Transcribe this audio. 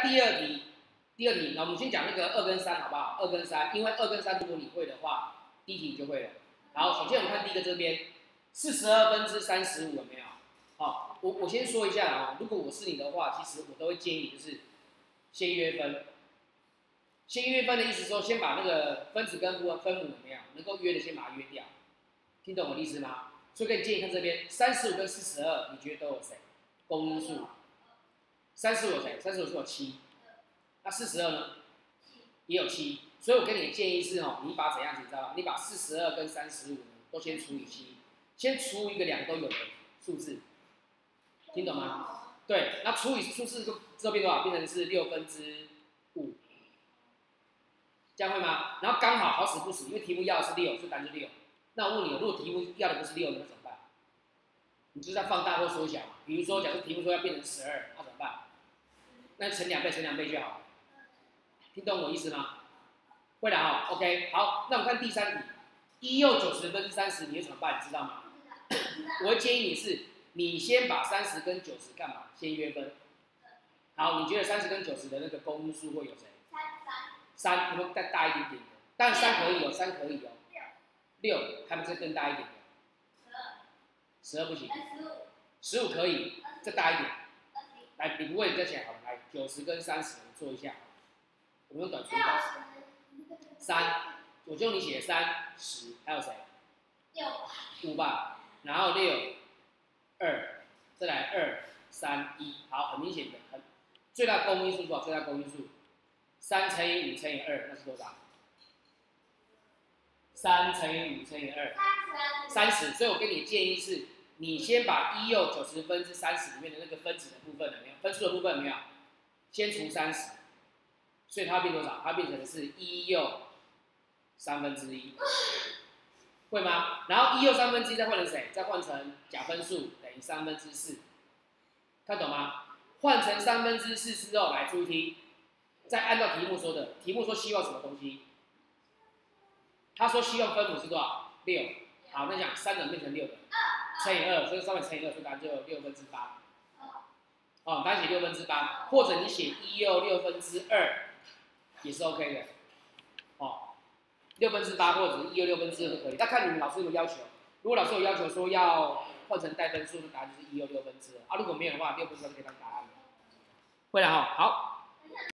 第二题，第二题，那我们先讲那个二跟三好不好？二跟三，因为二跟三如果你会的话，第一题你就会了。好，首先我们看第一个这边，四十二分之三十五有没有？好，我我先说一下啊，如果我是你的话，其实我都会建议你就是先约分。先约分的意思说，先把那个分子跟分分母怎么样，能够约的先把它约掉，听懂我的意思吗？所以可以建议看这边，三十五跟四十二，你觉得都有谁？公因数。三十五有谁？三十五是有七，那四十二呢？也有七。所以我给你的建议是哦，你把怎样子，你知道吗？你把四十二跟三十五，都先除以七，先除一个两个都有的数字，听懂吗？对，那除以数字之后变多少？变成是六分之五。这样会吗？然后刚好好死不死，因为题目要的是六，是单是六。那我问你，如果题目要的不是六，那怎么办？你就是要放大或缩小。比如说，假设题目说要变成十二，那乘两倍，乘两倍就好了。听懂我意思吗？会了哈，OK。好，那我们看第三题，一又九十分之三十，你会怎么办？你知道吗？我会建议你是，你先把三十跟九十干嘛？先约分。好，你觉得三十跟九十的那个公因数会有谁？三，有没有再大一点点的？但三可以哦，三可以哦。六，还不是更大一点的？十二，十二不行。十五，十五可以，再大一点。来，你不会再写好了。来，九十跟三十，我做一下。我们用短除法。三，我就你写三十，还有谁？六，五吧。然后六，二，再来二三一，好，很明显的，很最大公因数多少？最大公因数。三乘以五乘以二，那是多少？三乘以五乘以二，三十。所以我给你的建议是，你先把一又九十分之三十里面的那个分子的部分有没有？分数的部分有没有？先除三十，所以它变多少？它变成是一又三分之一，会吗？然后一又三分之一再换成谁？再换成假分数等于三分之四，看懂吗？换成三分之四之后，来注意听。再按照题目说的，题目说希望什么东西？他说希望分母是多少？六。好，那讲三能变成六的，乘以二，所以上面乘以二，所以答案就六分之八。哦，答案写六分之八，或者你写一又六分之二，也是 OK 的。哦，六分之八或者一又六分之二都可以，那看你们老师有要求。如果老师有要求说要换成带分数，的答案就是一又六分之二。啊，如果没有的话，六分之二可以当答案。会了哈，好。